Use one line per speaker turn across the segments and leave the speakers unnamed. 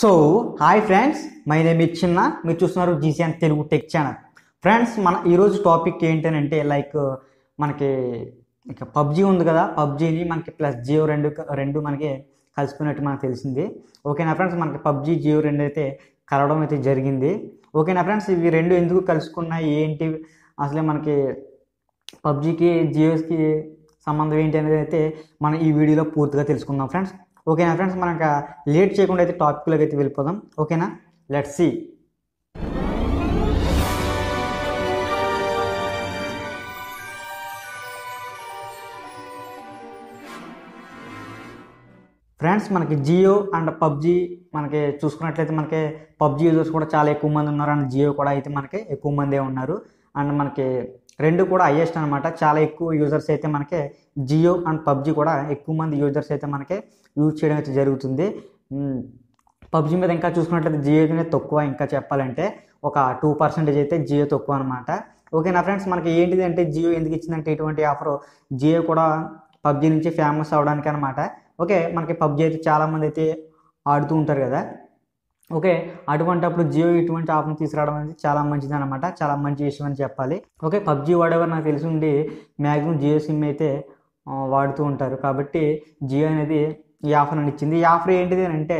So hi friends my name Chinna మీరు చూస్తున్నారు GCN Telugu tech channel friends మన ఈరోజు టాపిక్ ఏంటంటే లైక్ మనకి ఇక పబ్జీ ఉంది కదా పబ్జీని మనకి ప్లస్ జియో రెండు రెండు మనకి కలిసిపోయినట్టు మనకు తెలిసింది. ఓకేనా ఫ్రెండ్స్ మనకి పబ్జీ జియో రెండు అయితే కలవడం అయితే జరిగింది. ఓకేనా ఫ్రెండ్స్ ఇవి రెండు ఎందుకు కలుసుకున్నాయి ఏంటి? అసలే మనకి పబ్జీకి జియోస్కి సంబంధం ఏంటి అనేది అయితే మనం ఈ వీడియోలో పూర్తిగా తెలుసుకుందాం. ఫ్రెండ్స్ ఓకేనా ఫ్రెండ్స్ మనం ఇంకా లేట్ చేయకుండా అయితే టాపిక్లోకి అయితే వెళ్ళిపోదాం. ఓకేనా లెట్ సి ఫ్రెండ్స్ మనకి జియో అండ్ పబ్జి మనకి చూసుకున్నట్లయితే మనకి పబ్జి యూజర్స్ కూడా చాలా ఎక్కువ మంది ఉన్నారు. అండ్ జియో కూడా అయితే మనకి ఎక్కువ మందే ఉన్నారు. అండ్ మనకి రెండు కూడా హైయెస్ట్ అనమాట చాలా ఎక్కువ యూజర్స్ అయితే మనకి జియో అండ్ పబ్జి కూడా ఎక్కువ మంది యూజర్స్ అయితే మనకి యూజ్ చేయడం అయితే జరుగుతుంది. పబ్జి మీద ఇంకా చూసుకున్నట్లయితే జియో అయితే తక్కువ ఇంకా చెప్పాలంటే ఒక టూ పర్సెంటేజ్ అయితే జియో తక్కువ అనమాట ఓకే నా ఫ్రెండ్స్ మనకి ఏంటిది అంటే జియో ఎందుకు ఇచ్చిందంటే ఇటువంటి ఆఫర్ జియో కూడా పబ్జి నుంచి ఫేమస్ అవడానికి అనమాట ఓకే మనకి పబ్జి అయితే చాలామంది అయితే ఆడుతూ ఉంటారు కదా. ఓకే అటువంటప్పుడు జియో ఇటువంటి ఆఫర్ని తీసుకురావడం అనేది చాలా మంచిది అనమాట చాలా మంచి విషయం అని చెప్పాలి. ఓకే పబ్జి వాడేవారు నాకు తెలిసి ఉండి మ్యాక్సిమం జియో సిమ్ అయితే వాడుతూ ఉంటారు. కాబట్టి జియో అనేది ఈ ఆఫర్ అని ఇచ్చింది. ఈ ఆఫర్ ఏంటిది అని అంటే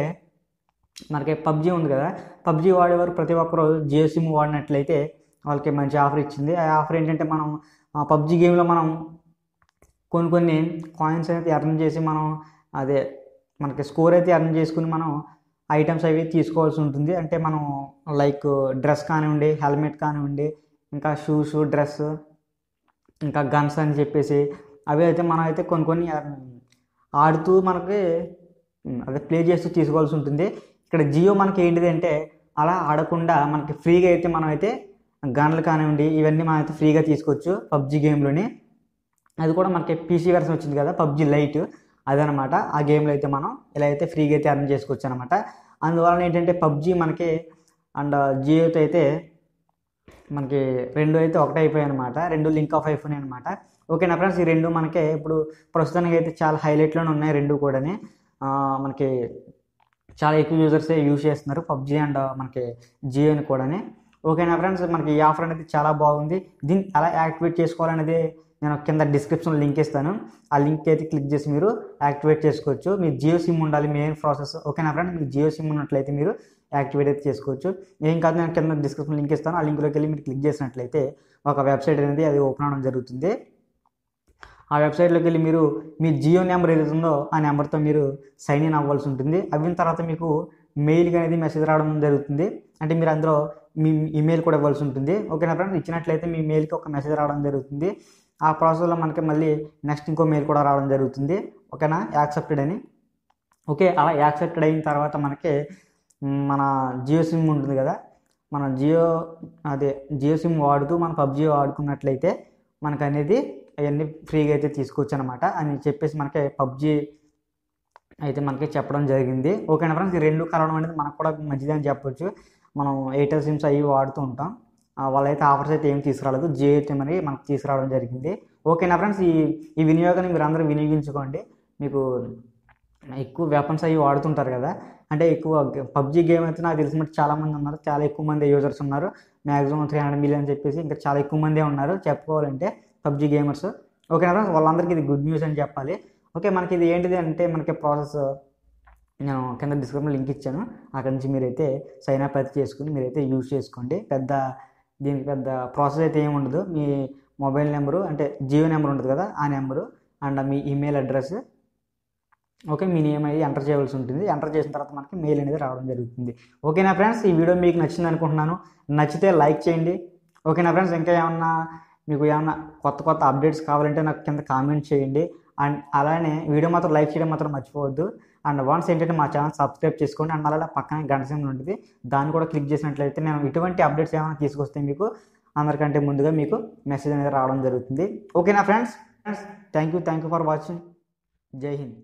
మనకి పబ్జి ఉంది కదా పబ్జి వాడేవారు ప్రతి ఒక్కరు జియో సిమ్ వాడినట్లయితే వాళ్ళకి మంచి ఆఫర్ ఇచ్చింది. ఆ ఆఫర్ ఏంటంటే మనం పబ్జి గేమ్లో మనం కొన్ని కొన్ని కాయిన్స్ అయితే ఎర్న్ చేసి మనం అదే మనకి స్కోర్ అయితే ఎర్న్ చేసుకుని మనం ఐటమ్స్ అవి తీసుకోవాల్సి ఉంటుంది. అంటే మనం లైక్ డ్రెస్ కానివ్వండి హెల్మెట్ కానివ్వండి ఇంకా షూస్ డ్రెస్ ఇంకా గన్స్ అని చెప్పేసి అవి అయితే మనం అయితే కొన్ని కొన్ని ఆడుతూ మనకి అదే ప్లే చేస్తూ తీసుకోవాల్సి ఉంటుంది. ఇక్కడ జియో మనకి ఏంటిది అంటే అలా ఆడకుండా మనకి ఫ్రీగా అయితే మనం అయితే గన్లు కానివ్వండి ఇవన్నీ మనం అయితే ఫ్రీగా తీసుకోవచ్చు పబ్జి గేమ్లోని. అది కూడా మనకి పీసీ వెర్షన్ వచ్చింది కదా పబ్జి లైట్ అదనమాట. ఆ గేమ్లో అయితే మనం ఇలా అయితే ఫ్రీగా అయితే అర్న్ చేసుకోవచ్చు అనమాట. అందువలన ఏంటంటే పబ్జి మనకి అండ్ జియోతో అయితే మనకి రెండు అయితే ఒకటే అయిపోయాయి అనమాట రెండు లింక్ ఆఫ్ అయిపోయినాయి అనమాట ఓకేనా ఫ్రెండ్స్ ఈ రెండు మనకి ఇప్పుడు ప్రస్తుతానికి అయితే చాలా హైలైట్లోనే ఉన్నాయి రెండు కూడాని. మనకి చాలా ఎక్కువ యూజర్సే యూజ్ చేస్తున్నారు పబ్జి అండ్ మనకి జియోని కూడాని. ఓకేనా ఫ్రెండ్స్ మనకి ఈ ఆఫర్ అనేది చాలా బాగుంది. దీన్ని ఎలా యాక్టివేట్ చేసుకోవాలనేది నేను కింద డిస్క్రిప్షన్ లింక్ ఇస్తాను. ఆ లింక్ అయితే క్లిక్ చేసి మీరు యాక్టివేట్ చేసుకోవచ్చు. మీ జియో సిమ్ ఉండాలి మెయిన్ ప్రాసెస్ ఓకేనా ఫ్రెండ్ మీకు జియో సిమ్ ఉన్నట్లయితే మీరు యాక్టివేట్ అయితే చేసుకోవచ్చు. ఏం కాదు నేను కింద డిస్క్రిప్షన్ లింక్ ఇస్తాను. ఆ లింక్లోకి వెళ్ళి మీరు క్లిక్ చేసినట్లయితే ఒక వెబ్సైట్ అనేది అది ఓపెన్ అవడం జరుగుతుంది. ఆ వెబ్సైట్లోకి వెళ్ళి మీరు మీ జియో నెంబర్ ఏదైతే ఉందో ఆ నెంబర్తో మీరు సైన్ ఇన్ అవ్వాల్సి ఉంటుంది. అవిన తర్వాత మీకు మెయిల్కి అనేది మెసేజ్ రావడం జరుగుతుంది. అంటే మీరు అందులో మీ ఇమెయిల్ కూడా ఇవ్వాల్సి ఉంటుంది. ఓకేనా ఫ్రెండ్ ఇచ్చినట్లయితే మీ మెయిల్కి ఒక మెసేజ్ రావడం జరుగుతుంది. ఆ ప్రాసెస్లో మనకి మళ్ళీ నెక్స్ట్ ఇంకో మెయిల్ కూడా రావడం జరుగుతుంది. ఓకేనా? యాక్సెప్టెడ్ అని. ఓకే అలా యాక్సెప్టెడ్ అయిన తర్వాత మనకి మన జియో సిమ్ ఉంటుంది కదా? మన జియో అదే జియో సిమ్ వాడుతూ మనం పబ్జి ఆడుకున్నట్లయితే మనకు అనేది అవన్నీ ఫ్రీగా అయితే తీసుకోవచ్చు అనమాట అని చెప్పేసి మనకి పబ్జి అయితే మనకి చెప్పడం జరిగింది. ఓకేనా ఫ్రెండ్స్? ఈ రెండు కలవడం అనేది మనకు కూడా మంచిది అని చెప్పొచ్చు. మనం ఎయిర్టెల్ సిమ్స్ అవి వాడుతూ ఉంటాం. వాళ్ళైతే ఆఫర్స్ అయితే ఏం తీసుకురాలేదు. జియో అయితే మరి మనకు తీసుకురావడం జరిగింది. ఓకేనా ఫ్రెండ్స్ ఈ ఈ వినియోగాన్ని మీరు అందరూ వినియోగించుకోండి. మీకు ఎక్కువ వెపన్స్ అవి వాడుతుంటారు కదా. అంటే ఎక్కువ పబ్జీ గేమ్ అయితే నాకు తెలిసిన చాలామంది ఉన్నారు. చాలా ఎక్కువ మంది యూజర్స్ ఉన్నారు. మ్యాక్సిమం త్రీ హండ్రెడ్ మిలియన్ చెప్పేసి ఇంకా చాలా ఎక్కువ మందే ఉన్నారు. చెప్పుకోవాలంటే పబ్జీ గేమర్స్ ఓకేనా ఫ్రెండ్స్ వాళ్ళందరికీ ఇది గుడ్ న్యూస్ అని చెప్పాలి. ఓకే మనకి ఇది ఏంటిది అంటే మనకి ప్రాసెస్ నేను కింద డిస్క్రిప్షన్ లింక్ ఇచ్చాను. అక్కడి నుంచి మీరైతే సైన్ అప్ అయితే చేసుకుని మీరైతే యూజ్ చేసుకోండి. పెద్ద దీనికి పెద్ద ప్రాసెస్ అయితే ఏమి ఉండదు. మీ మొబైల్ నెంబరు అంటే జియో నెంబర్ ఉంటుంది కదా ఆ నెంబరు అండ్ మీ ఈమెయిల్ అడ్రస్. ఓకే మీ నేమ్ అనేది ఎంటర్ చేయవలసి ఉంటుంది. ఎంటర్ చేసిన తర్వాత మనకి మెయిల్ అనేది రావడం జరుగుతుంది. ఓకేనా ఫ్రెండ్స్? ఈ వీడియో మీకు నచ్చింది అనుకుంటున్నాను. నచ్చితే లైక్ చేయండి. ఓకేనా ఫ్రెండ్స్? ఇంకా ఏమన్నా మీకు ఏమన్నా కొత్త కొత్త అప్డేట్స్ కావాలంటే నాకు కింద కామెంట్ చేయండి. అండ్ అలానే వీడియో మాత్రం లైక్ చేయడం మాత్రం మర్చిపోవద్దు. అండ్ వన్స్ ఏంటంటే మా ఛానల్ సబ్స్క్రైబ్ చేసుకోండి. అండ్ అలాగే పక్కనే గంట సింబల్ ఉంటుంది. దాన్ని కూడా క్లిక్ చేసినట్లయితే నేను ఇటువంటి అప్డేట్స్ ఏమైనా తీసుకొస్తే మీకు అందరికంటే ముందుగా మీకు మెసేజ్ అనేది రావడం జరుగుతుంది. ఓకేనా friends friends? Thank you thank you for watching. జై హింద్.